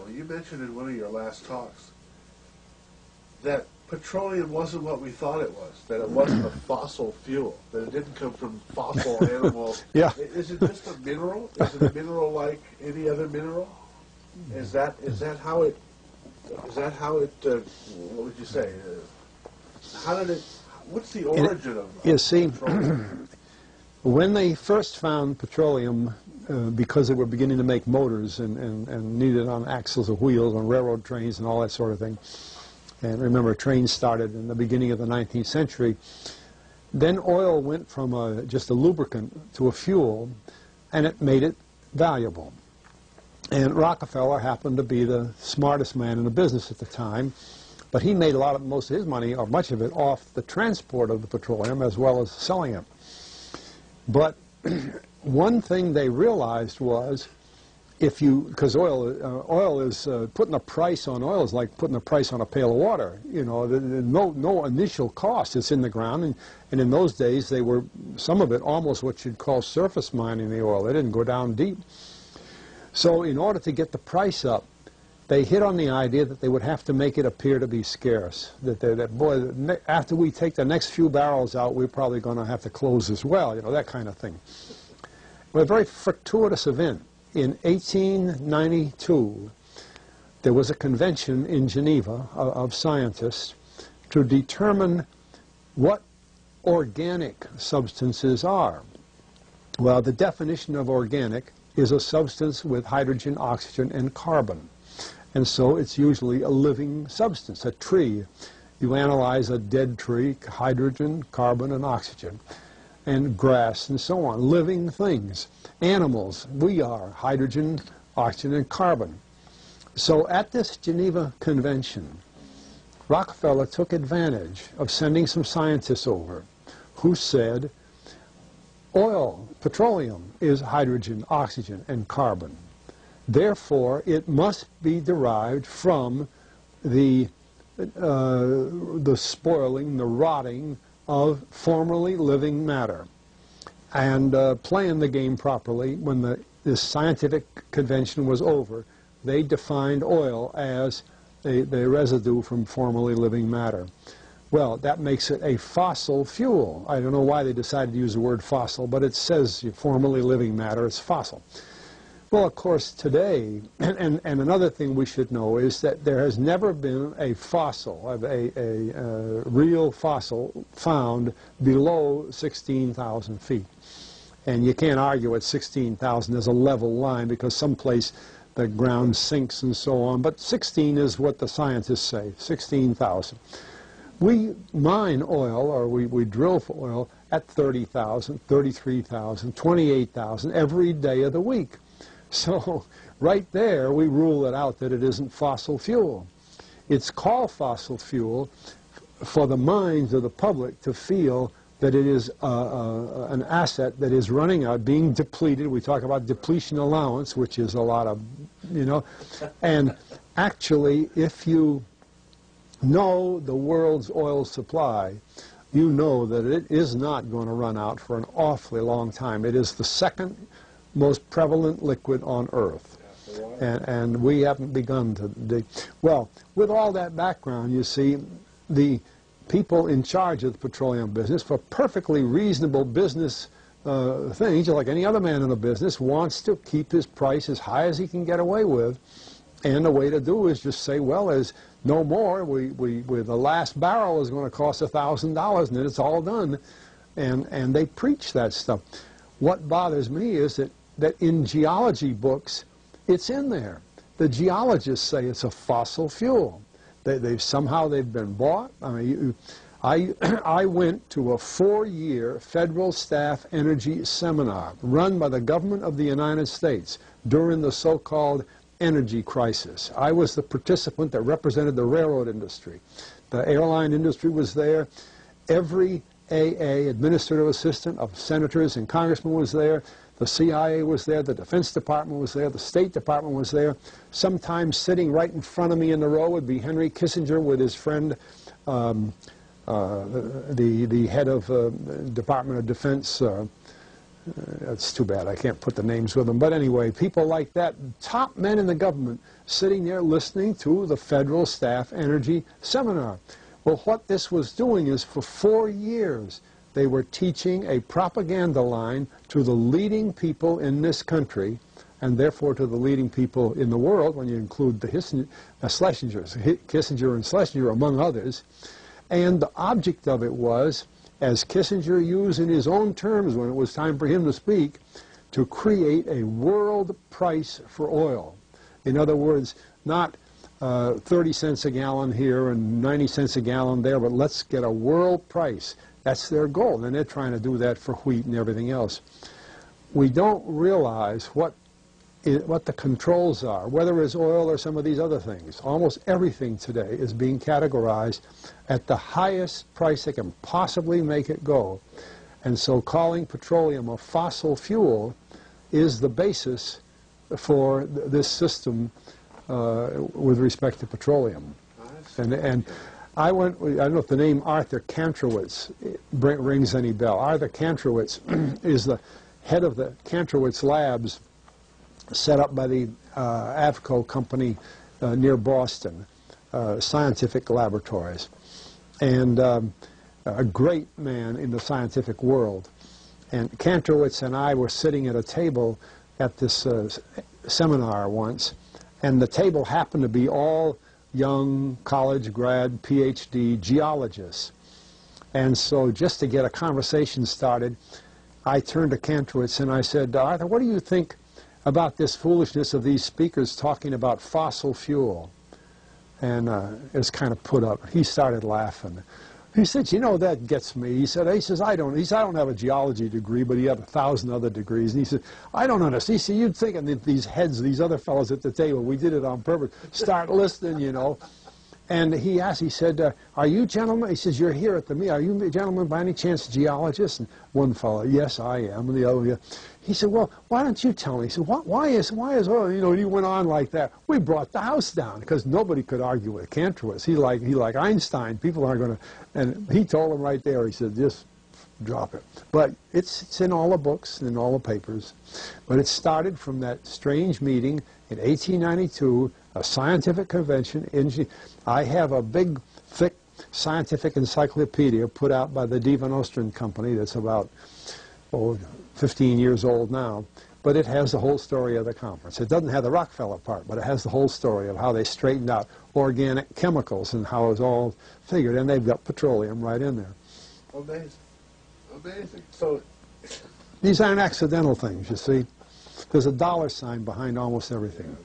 Well, you mentioned in one of your last talks that petroleum wasn't what we thought it was, that it wasn't a fossil fuel, that it didn't come from fossil animals. Yeah. Is it just a mineral? Is it a mineral like any other mineral? Is that, is that how it, is that how it, uh, what would you say? uh, How did it, what's the origin of you see? When they first found petroleum, uh, because they were beginning to make motors and, and, and needed on axles of wheels on railroad trains and all that sort of thing, and remember trains started in the beginning of the 19th century, then oil went from a, just a lubricant to a fuel, and it made it valuable. And Rockefeller happened to be the smartest man in the business at the time, but he made a lot of most of his money, or much of it, off the transport of the petroleum as well as selling it. But one thing they realized was if you, because oil, uh, oil is, uh, putting a price on oil is like putting a price on a pail of water. You know, the, the, no, no initial cost. It's in the ground. And, and in those days, they were, some of it almost what you'd call surface mining the oil. They didn't go down deep. So in order to get the price up, they hit on the idea that they would have to make it appear to be scarce. That, that boy, after we take the next few barrels out, we're probably going to have to close as well, you know, that kind of thing. Well, a very fortuitous event. In 1892, there was a convention in Geneva of, of scientists to determine what organic substances are. Well, the definition of organic is a substance with hydrogen, oxygen, and carbon. And so it's usually a living substance, a tree. You analyze a dead tree, hydrogen, carbon, and oxygen, and grass and so on, living things. Animals, we are hydrogen, oxygen, and carbon. So at this Geneva Convention, Rockefeller took advantage of sending some scientists over who said, oil, petroleum, is hydrogen, oxygen, and carbon. Therefore, it must be derived from the, uh, the spoiling, the rotting of formerly living matter. And uh, playing the game properly, when the, this scientific convention was over, they defined oil as a, the residue from formerly living matter. Well, that makes it a fossil fuel. I don't know why they decided to use the word fossil, but it says formerly living matter, it's fossil. Well, of course, today, and, and, and another thing we should know is that there has never been a fossil, a, a, a, uh real fossil, found below 16,000 feet. And you can't argue at 16,000 as a level line because someplace the ground sinks and so on. But 16 is what the scientists say, 16,000. We mine oil, or we, we drill for oil, at 30,000, 33,000, 28,000 every day of the week. So right there, we rule it out that it isn't fossil fuel. It's called fossil fuel for the minds of the public to feel that it is uh, uh, an asset that is running out, being depleted. We talk about depletion allowance, which is a lot of, you know, and actually, if you know the world's oil supply, you know that it is not going to run out for an awfully long time. It is the second most prevalent liquid on Earth. And, and we haven't begun to dig. Well, with all that background, you see, the people in charge of the petroleum business, for perfectly reasonable business uh, things, like any other man in the business, wants to keep his price as high as he can get away with. And the way to do is just say, well, as no more, we, we, we, the last barrel is going to cost $1,000 and then it's all done. And, and they preach that stuff. What bothers me is that, that in geology books, it's in there. The geologists say it's a fossil fuel. They, they've somehow they've been bought. I mean, you, I, I went to a four-year federal staff energy seminar run by the government of the United States during the so-called energy crisis. I was the participant that represented the railroad industry. The airline industry was there. Every AA, administrative assistant of senators and congressmen was there. The CIA was there, the Defense Department was there, the State Department was there. Sometimes sitting right in front of me in the row would be Henry Kissinger with his friend, um, uh, the, the head of uh, Department of Defense, uh, Uh, It's too bad I can't put the names with them. But anyway, people like that, top men in the government, sitting there listening to the Federal Staff Energy Seminar. Well, what this was doing is for four years, they were teaching a propaganda line to the leading people in this country, and therefore to the leading people in the world, when you include the Hissen- uh, Kissinger and Schlesinger, among others. And the object of it was, as Kissinger used in his own terms when it was time for him to speak, to create a world price for oil. In other words, not uh, 30 cents a gallon here and 90 cents a gallon there, but let's get a world price. That's their goal, and they're trying to do that for wheat and everything else. We don't realize what what the controls are, whether it's oil or some of these other things. Almost everything today is being categorized at the highest price they can possibly make it go. And so calling petroleum a fossil fuel is the basis for th- this system uh, with respect to petroleum. And, and I went, I don't know if the name Arthur Kantrowitz rings any bell. Arthur Kantrowitz is the head of the Kantrowitz Labs set up by the uh, Avco company uh, near Boston, uh, scientific laboratories. And um, a great man in the scientific world. And Kantrowitz and I were sitting at a table at this uh, seminar once, and the table happened to be all young college grad, PhD geologists. And so just to get a conversation started, I turned to Kantrowitz and I said, Arthur, what do you think about this foolishness of these speakers talking about fossil fuel? And uh, it was kind of put up. He started laughing. He said, you know, that gets me. He said, he says, I don't, he said, I don't have a geology degree, but he had a thousand other degrees. And he said, I don't understand. He said, you'd think that these heads, these other fellows at the table, we did it on purpose, start listening, you know. And he asked, he said, uh, are you gentlemen, he says, you're here at the meeting, are you gentlemen by any chance geologists? And one fellow, yes, I am, and the other, yeah. He said, well, why don't you tell me? He said, why, why is, why is oil, you know, he went on like that. We brought the house down, because nobody could argue with Kantrowitz. He like, he like Einstein, people aren't going to, and he told him right there, he said, just drop it. But it's, it's in all the books and in all the papers. But it started from that strange meeting in 1892, a scientific convention. In, I have a big, thick scientific encyclopedia put out by the D. Van Nostrand Company that's about oh, 15 years old now. But it has the whole story of the conference. It doesn't have the Rockefeller part, but it has the whole story of how they straightened out organic chemicals and how it was all figured. And they've got petroleum right in there. Amazing. Amazing. So, These aren't accidental things, you see. There's a dollar sign behind almost everything.